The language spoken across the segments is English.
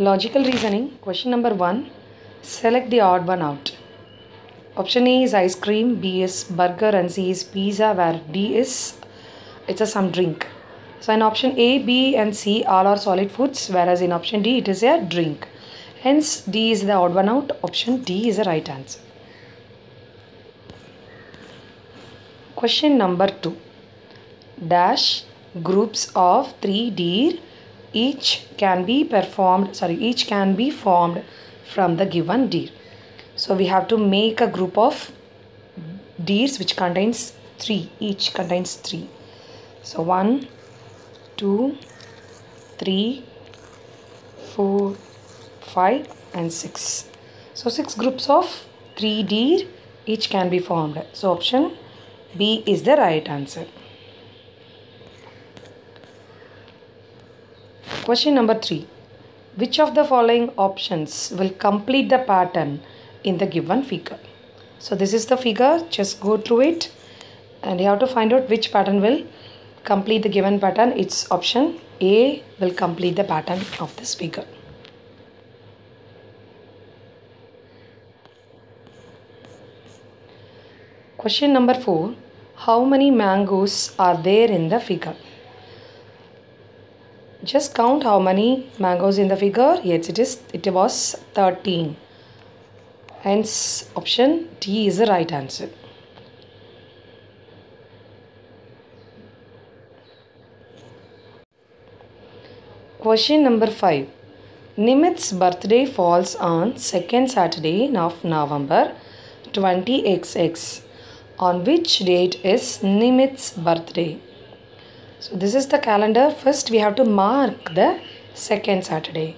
Logical reasoning. Question number one. Select the odd one out. Option A is ice cream, B is burger, and C is pizza, where D is it's a some drink. So in option A, B, and C all are solid foods, whereas in option D it is a drink. Hence D is the odd one out. Option D is the right answer. Question number two. Dash groups of three deer each can be performed sorry each can be formed from the given deer. So we have to make a group of deers which contains three. Each contains three. So one two three four five and six. So six groups of three deer each can be formed. So option b is the right answer Question number 3. Which of the following options will complete the pattern in the given figure? So this is the figure. Just go through it and you have to find out which pattern will complete the given pattern. It's option A will complete the pattern of this figure. Question number 4. How many mangoes are there in the figure? Just count how many mangoes in the figure. Yes it is it was 13 hence option d is the right answer. Question number 5 nimit's birthday falls on second saturday of november 20xx on which date is nimit's birthday so this is the calendar. First we have to mark the second Saturday.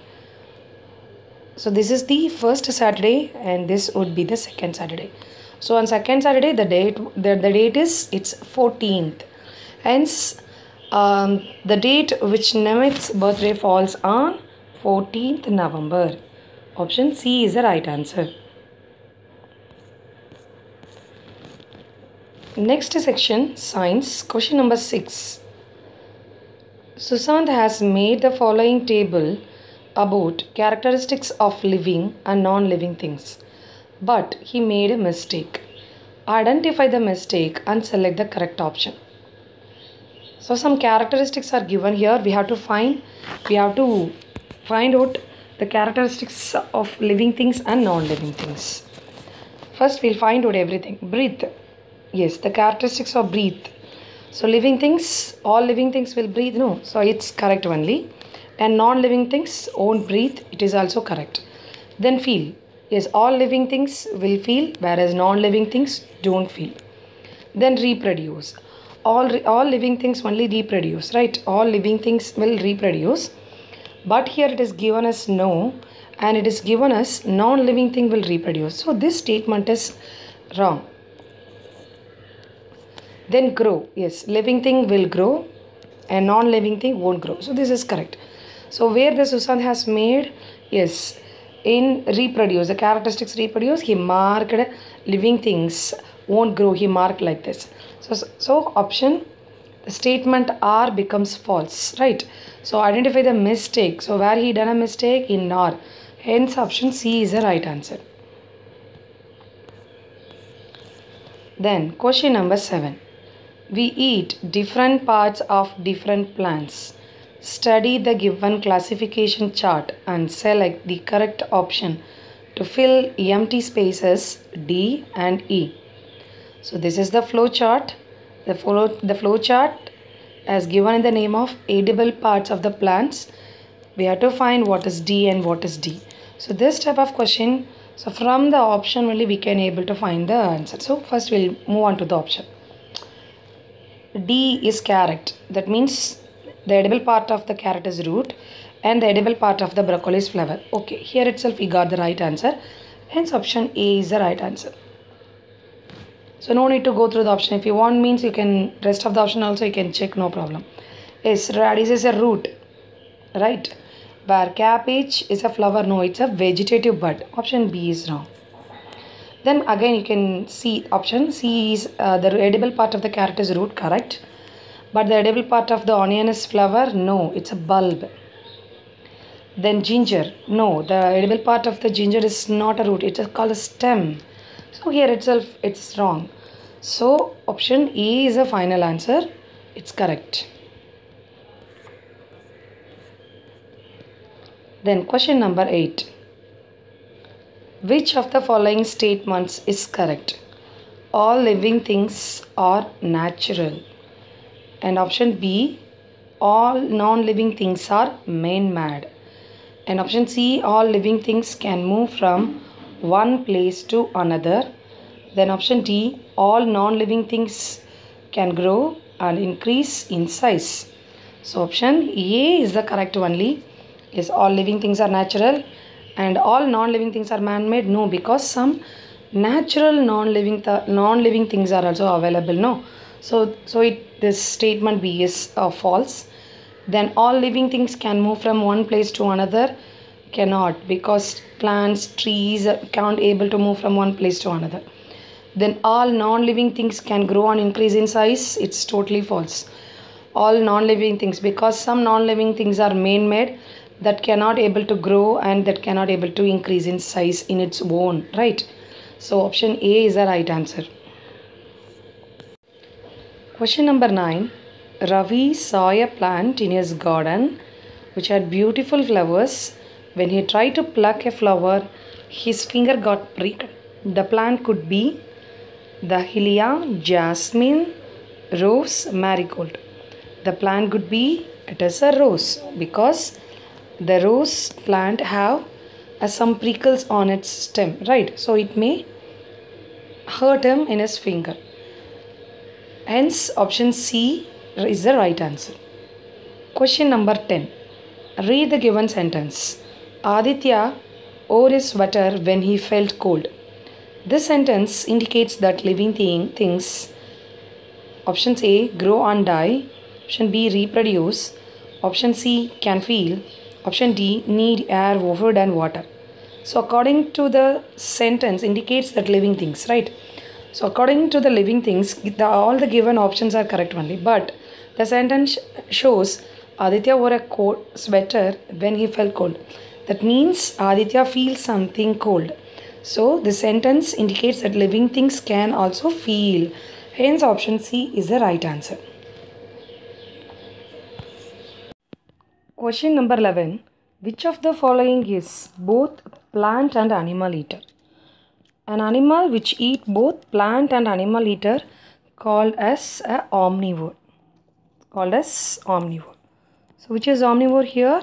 So this is the first Saturday and this would be the second Saturday. So on second Saturday the date the, the date is it's 14th. Hence um, the date which Nimit's birthday falls on 14th November. Option C is the right answer. Next section science question number 6 Sushant has made the following table about characteristics of living and non-living things. But he made a mistake. Identify the mistake and select the correct option. So some characteristics are given here. We have to find we have to find out the characteristics of living things and non-living things. First we'll find out everything. Breathe. Yes, the characteristics of breathe so living things, all living things will breathe. No, so it's correct only. And non-living things won't breathe. It is also correct. Then feel. Yes, all living things will feel, whereas non-living things don't feel. Then reproduce. All all living things only reproduce, right? All living things will reproduce. But here it is given as no, and it is given as non-living thing will reproduce. So this statement is wrong then grow. Yes living thing will grow and non-living thing won't grow. So this is correct. So where the Sushant has made yes in reproduce the characteristics reproduce he marked living things won't grow. He marked like this. So so option the statement R becomes false right? So identify the mistake. So where he done a mistake in R hence option C is the right answer. Then question number 7 we eat different parts of different plants. Study the given classification chart and select the correct option to fill empty spaces D and E. So this is the flow chart. The flow, the flow chart as given in the name of edible parts of the plants. We have to find what is D and what is D. So this type of question, so from the option only we can able to find the answer. So first we'll move on to the option. D is carrot. That means the edible part of the carrot is root and the edible part of the broccoli is flower. Okay, here itself we got the right answer. Hence option A is the right answer. So no need to go through the option. If you want means you can, rest of the option also you can check, no problem. Yes, radish is a root, right? Where cabbage is a flower, no, it's a vegetative bud. Option B is wrong. Then again you can see option C is uh, the edible part of the carrot is root, correct? But the edible part of the onion is flower, no, it's a bulb. Then ginger. No, the edible part of the ginger is not a root. It is called a stem. So here itself it's wrong. So option E is the final answer. It's correct. Then question number 8. Which of the following statements is correct? All living things are natural. And option B, all non-living things are man-made. And option C, all living things can move from one place to another. Then option D, all non-living things can grow and increase in size. So option A is the correct only. Is all living things are natural and all non-living things are man-made? No, because some natural non-living non-living things are also available. No, so so it this statement B is uh, false. Then all living things can move from one place to another cannot because plants trees can't able to move from one place to another then all non-living things can grow and increase in size it's totally false all non-living things because some non-living things are man-made that cannot able to grow and that cannot able to increase in size in its own right? So option a is the right answer. Question number 9 ravi saw a plant in his garden which had beautiful flowers. When he tried to pluck a flower his finger got pricked. The plant could be the dahlia jasmine rose marigold. The plant could be it is a rose because the rose plant have uh, some prickles on its stem right? So it may hurt him in his finger. Hence option c is the right answer. Question number 10 read the given sentence. Aditya wore his sweater when he felt cold. This sentence indicates that living thing, things options a grow and die. Option b reproduce. Option c can feel option d need air food and water. So according to the sentence indicates that living things right? So according to the living things the, all the given options are correct only. But the sentence shows aditya wore a coat sweater when he felt cold. That means aditya feels something cold. So the sentence indicates that living things can also feel. Hence option c is the right answer Question number 11. Which of the following is both plant and animal eater? An animal which eat both plant and animal eater called as a omnivore. Called as omnivore. So which is omnivore here?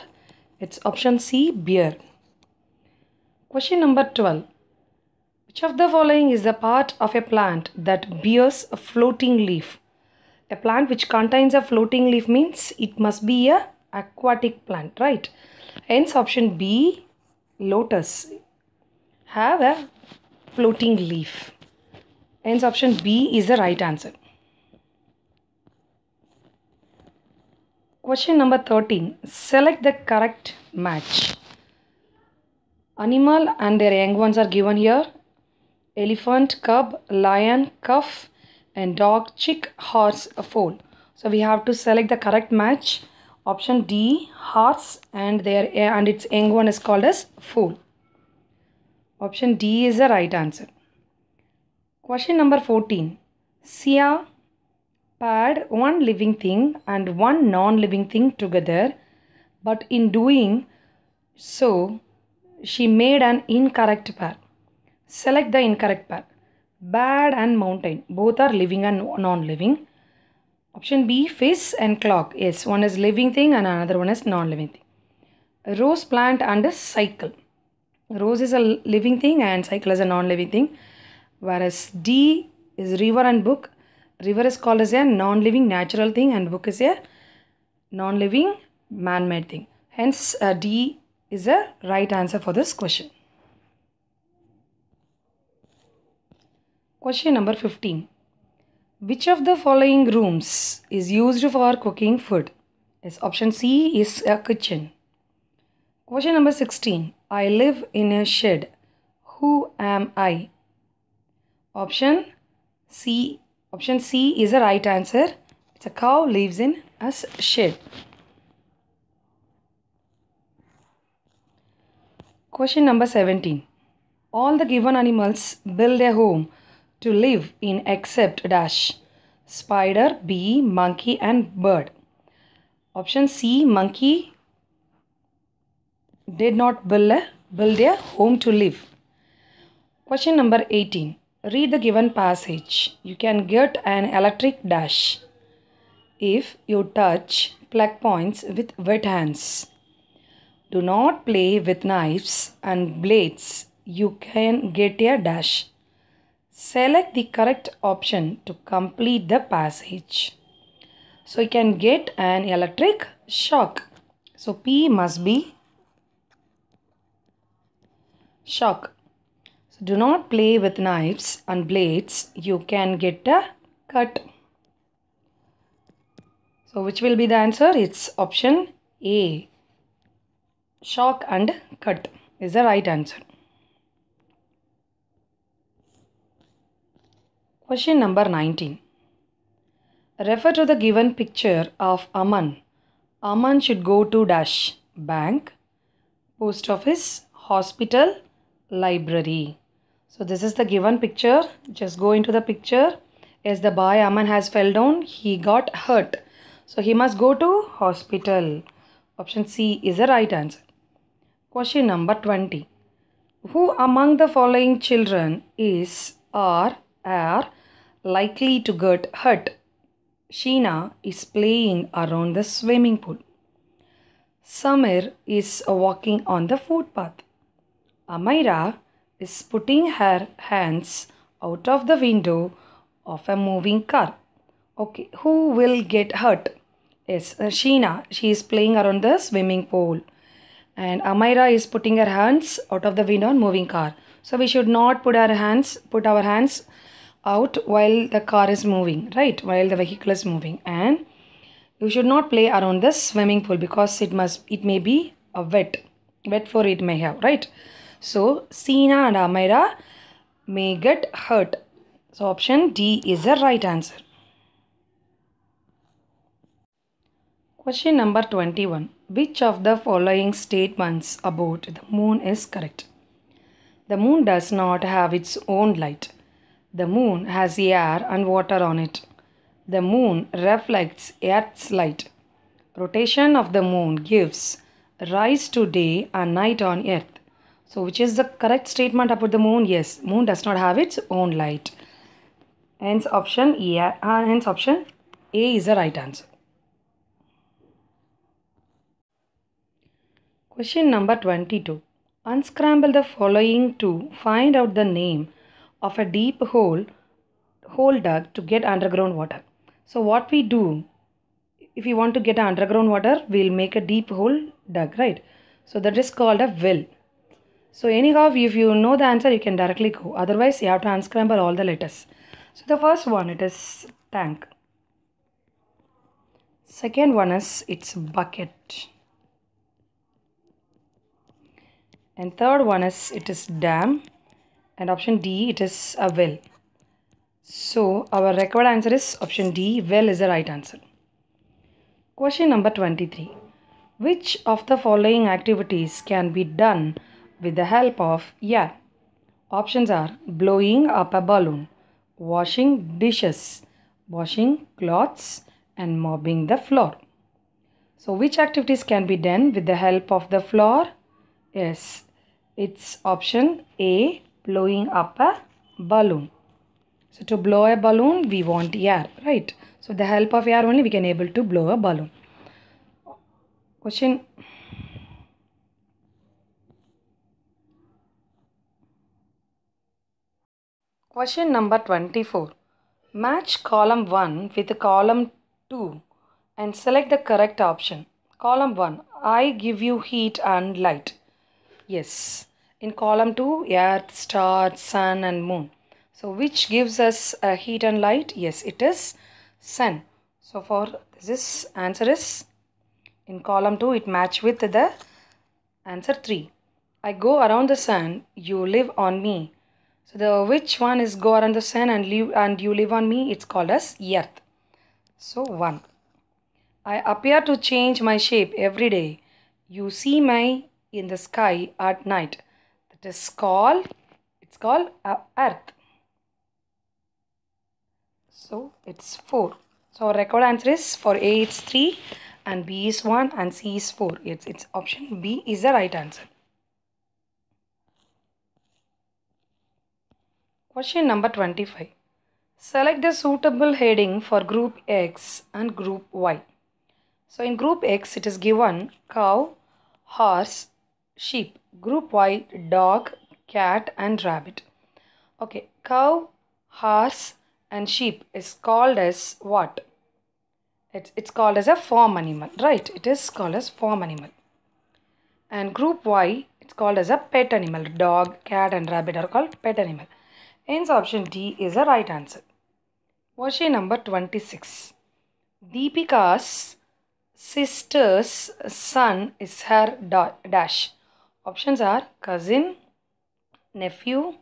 It's option C, bear. Question number 12. Which of the following is the part of a plant that bears a floating leaf? A plant which contains a floating leaf means it must be a aquatic plant, right? Hence option B, lotus, have a floating leaf. Hence option B is the right answer. Question number 13. Select the correct match. Animal and their young ones are given here. Elephant, cub, lion, calf and dog, chick, horse, foal. So we have to select the correct match. Option D, horse and their and its young one is called as foal. Option D is the right answer. Question number 14. Sia paired one living thing and one non-living thing together but in doing so she made an incorrect pair. Select the incorrect pair. Bad and mountain both are living and non-living. Option B, fish and clock. Yes, one is living thing and another one is non-living thing. Rose plant and a cycle. Rose is a living thing and cycle is a non-living thing. Whereas D is river and book. River is called as a non-living natural thing and book is a non-living man-made thing. Hence, uh, D is the right answer for this question. Question number 15. Which of the following rooms is used for cooking food? Yes, option C is a kitchen. Question number 16. I live in a shed. Who am I? Option C. Option C is the right answer. It's a cow lives in a shed. Question number 17. All the given animals build a home to live in except dash spider, bee, monkey, and bird. Option C monkey did not build a, build a home to live. Question number 18. Read the given passage. You can get an electric dash if you touch plug points with wet hands. Do not play with knives and blades. You can get a dash. Select the correct option to complete the passage. So you can get an electric shock. So P must be shock. So do not play with knives and blades. You can get a cut. So which will be the answer? It's option A. Shock and cut is the right answer. Question number 19. Refer to the given picture of Aman. Aman should go to dash bank, post office, hospital, library. So this is the given picture. Just go into the picture. As the boy Aman has fell down, he got hurt. So he must go to hospital. Option C is the right answer. Question number 20. Who among the following children is or are likely to get hurt? Sheena is playing around the swimming pool. Samir is walking on the footpath. Amira is putting her hands out of the window of a moving car. Okay, who will get hurt? Yes, Sheena. She is playing around the swimming pool. And Amira is putting her hands out of the window on moving car. So we should not put our hands, put our hands out while the car is moving, right? While the vehicle is moving. And you should not play around the swimming pool because it must, it may be a wet, wet floor it may have, right? So Sheena and Amira may get hurt. So option D is the right answer. Question number 21. Which of the following statements about the moon is correct? The moon does not have its own light. The moon has air and water on it. The moon reflects Earth's light. Rotation of the moon gives rise to day and night on Earth. So which is the correct statement about the moon? Yes, moon does not have its own light. Hence option E, uh, hence option A is the right answer. Question number 22. Unscramble the following to find out the name of a deep hole hole dug to get underground water. So what we do if we want to get underground water, we'll make a deep hole dug, right? So that is called a well. So anyhow, if you know the answer, you can directly go. Otherwise, you have to unscramble all the letters. So the first one, it is tank. Second one is it's bucket. And third one is it is dam. And option D, it is a well. So our required answer is option D, well is the right answer. Question number 23. Which of the following activities can be done with the help of air? Options are blowing up a balloon, washing dishes, washing clothes, and mopping the floor. So, which activities can be done with the help of the floor? Yes, it's option A blowing up a balloon. So, to blow a balloon, we want air, right? So, the help of air only we can able to blow a balloon. Question Question number 24. Match column 1 with column 2 and select the correct option. Column 1. I give you heat and light. Yes. In column 2, earth, star, sun and moon. So which gives us uh, heat and light? Yes, it is sun. So for this answer is in column 2 it match with the answer 3. I go around the sun, you live on me. So the which one is go around the sun and live and you live on me? It's called as earth. So 1. I appear to change my shape every day. You see me in the sky at night. It is called, it's called uh, earth. So it's 4. So our record answer is for A it's 3 and B is 1 and C is 4. It's, it's option B is the right answer. Question number 25. Select the suitable heading for group X and group Y. So in group X it is given cow, horse, sheep. Group Y dog, cat and rabbit. Okay, cow, horse and sheep is called as what? It's, it's called as a farm animal, right? It is called as farm animal. And group Y, it's called as a pet animal. Dog, cat and rabbit are called pet animal. Hence option D is the right answer. Question number 26. Deepika's sister's son is her dash. Options are cousin, nephew,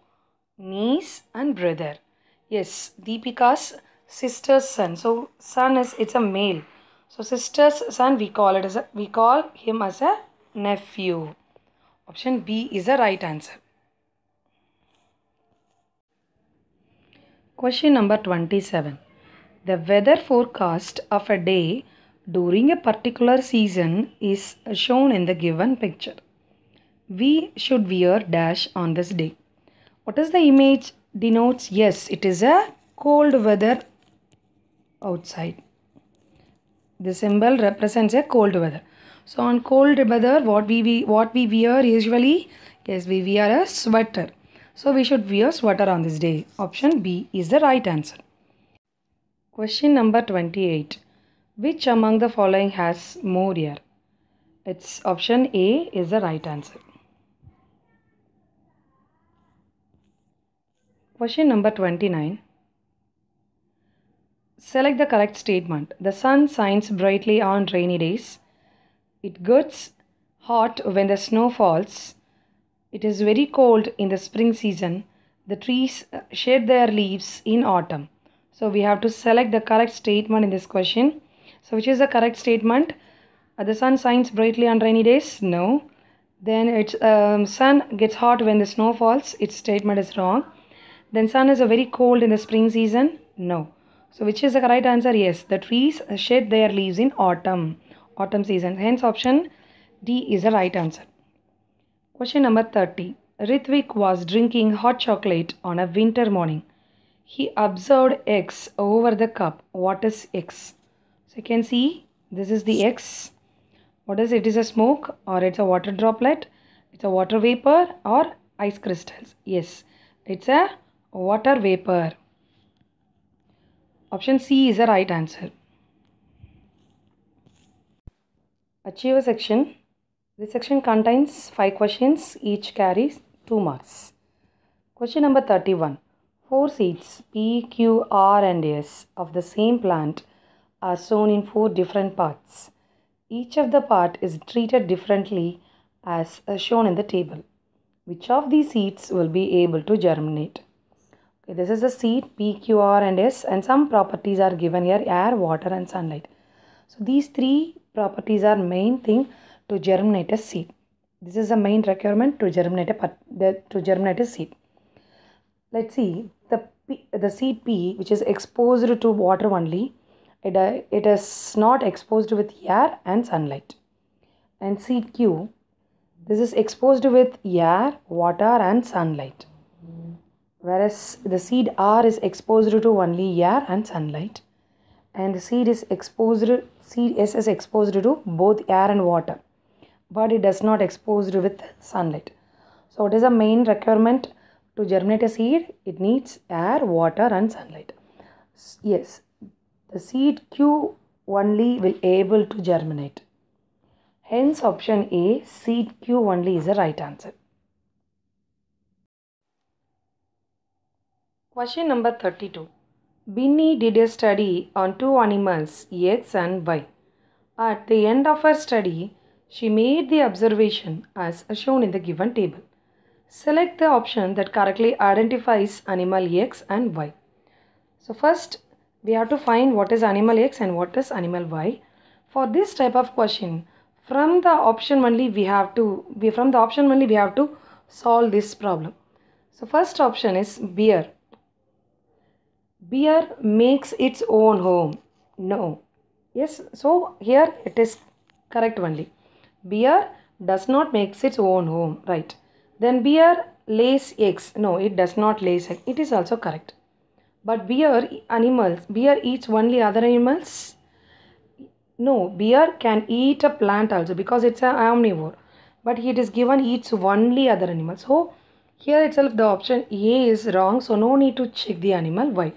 niece and brother. Yes, Deepika's sister's son. So son is it's a male. So sister's son we call it as a we call him as a nephew. Option B is the right answer. Question number 27. The weather forecast of a day during a particular season is shown in the given picture. We should wear dash on this day. What is the image denotes? Yes, it is a cold weather outside. The symbol represents a cold weather. So on cold weather, what we, we what we wear usually, yes, we wear a sweater. So we should wear sweater on this day. Option B is the right answer. Question number 28. Which among the following has more air? It's option A is the right answer. Question number 29. Select the correct statement. The sun shines brightly on rainy days. It gets hot when the snow falls. It is very cold in the spring season. The trees shed their leaves in autumn. So we have to select the correct statement in this question. So which is the correct statement? Uh, the sun shines brightly on rainy days? No. Then it's um, sun gets hot when the snow falls. Its statement is wrong. Then sun is a very cold in the spring season? No. So which is the correct answer? Yes, the trees shed their leaves in autumn, autumn season. Hence option D is the right answer. Question number 30. Ritvik was drinking hot chocolate on a winter morning. He observed X over the cup. What is X? So you can see this is the X. What is it? It is a smoke or it's a water droplet. It's a water vapor or ice crystals. Yes, it's a water vapor. Option C is the right answer. Achiever section. This section contains 5 questions, each carries 2 marks. Question number 31. 4 seeds P, Q, R and S of the same plant are sown in 4 different parts. Each of the part is treated differently as shown in the table. Which of these seeds will be able to germinate? Okay, this is the seed P, Q, R and S and some properties are given here air, water and sunlight. So these three properties are main thing to germinate a seed. This is the main requirement to germinate a to germinate a seed. Let's see the P, the seed P which is exposed to water only. It, uh, it is not exposed with air and sunlight. And seed Q this is exposed with air, water and sunlight whereas the seed R is exposed to only air and sunlight. And the seed is exposed seed S is exposed to both air and water. But it does not exposed with sunlight. So what is the main requirement to germinate a seed. It needs air water and sunlight. Yes. The seed q only will able to germinate. Hence option a seed q only is the right answer Question number 32. Binny did a study on two animals, X and Y. At the end of her study, she made the observation as shown in the given table. Select the option that correctly identifies animal X and Y. So first, we have to find what is animal X and what is animal Y. For this type of question, from the option only we have to, we, from the option only we have to solve this problem. So first option is beer. Beer makes its own home. No. Yes, so here it is correct only. Beer does not makes its own home. Right. Then beer lays eggs. No, it does not lay eggs. It is also correct. But beer animals, beer eats only other animals. No, beer can eat a plant also because it's an omnivore. But it is given eats only other animals. So here itself the option A is wrong. So no need to check the animal. Why?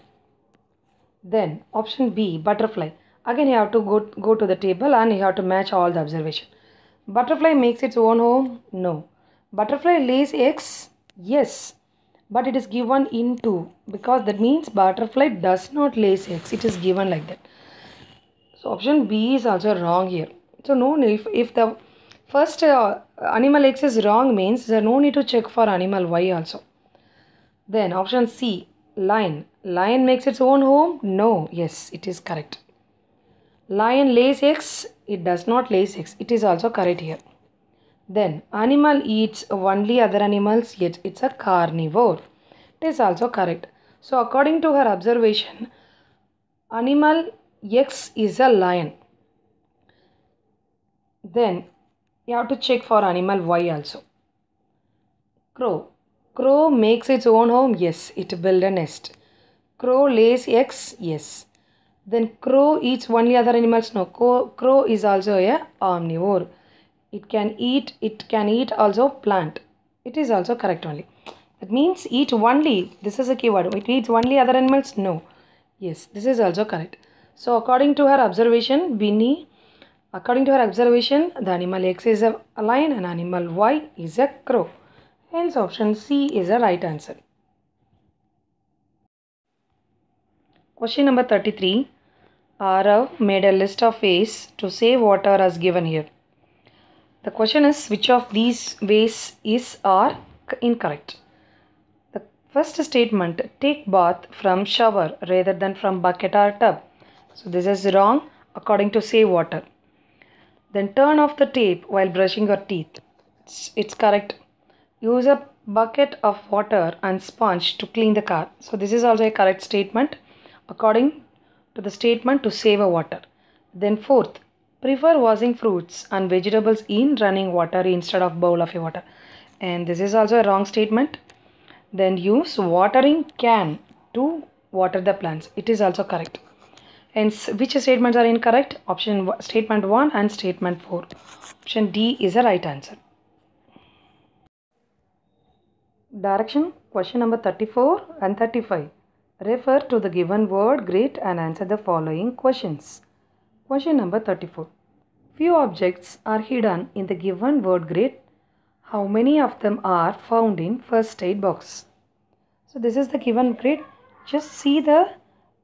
Then option B, butterfly. Again you have to go, go to the table and you have to match all the observation. Butterfly makes its own home? No. Butterfly lays eggs? Yes. But it is given in two because that means butterfly does not lay eggs. It is given like that. So option B is also wrong here. So no, if, if the first uh, animal X is wrong means there no need to check for animal Y also. Then option C, lion. Lion makes its own home? No. Yes, it is correct. Lion lays eggs? It does not lay eggs. It is also correct here. Then animal eats only other animals yet it's a carnivore. It is also correct. So according to her observation, animal X is a lion. Then you have to check for animal Y also. Crow. Crow makes its own home. Yes, it build a nest. Crow lays eggs. Yes. Then crow eats only other animals. No, crow is also a omnivore. It can eat. It can eat also plant. It is also correct only. That means eat only. This is a keyword. It eats only other animals. No. Yes, this is also correct. So according to her observation, Binny, according to her observation, the animal X is a lion and animal Y is a crow. Hence option C is the right answer. Question number 33. Arav made a list of ways to save water as given here. The question is which of these ways is or incorrect. The first statement take bath from shower rather than from bucket or tub. So this is wrong according to save water. Then turn off the tape while brushing your teeth. It's, it's correct. Use a bucket of water and sponge to clean the car. So this is also a correct statement according to the statement to save a water. Then fourth, prefer washing fruits and vegetables in running water instead of bowl of water. And this is also a wrong statement. Then use watering can to water the plants. It is also correct. And which statements are incorrect? Option statement 1 and statement 4. Option D is the right answer. Direction question number 34 and 35. Refer to the given word grid and answer the following questions. Question number 34. Few objects are hidden in the given word grid. How many of them are found in first aid box? So this is the given grid. Just see the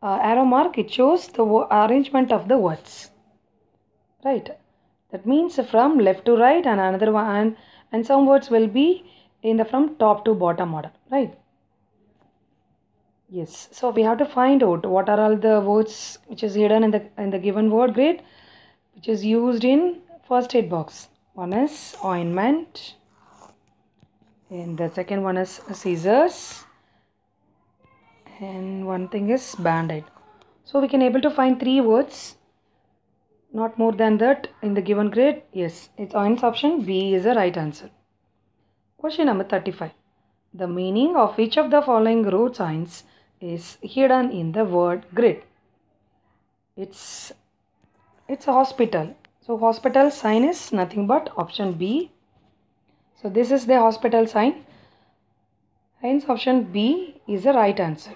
uh, arrow mark. It shows the arrangement of the words. Right. That means from left to right and another one and, and some words will be in the from top to bottom order. Right. Yes, so we have to find out what are all the words which is hidden in the in the given word grid which is used in first aid box. One is ointment and the second one is scissors and one thing is band-aid. So we can able to find three words not more than that in the given grid. Yes, it's oint's option B is the right answer. Question number 35. The meaning of each of the following road signs is hidden in the word grid. It's it's a hospital. So hospital sign is nothing but option B. So this is the hospital sign. Hence option B is the right answer.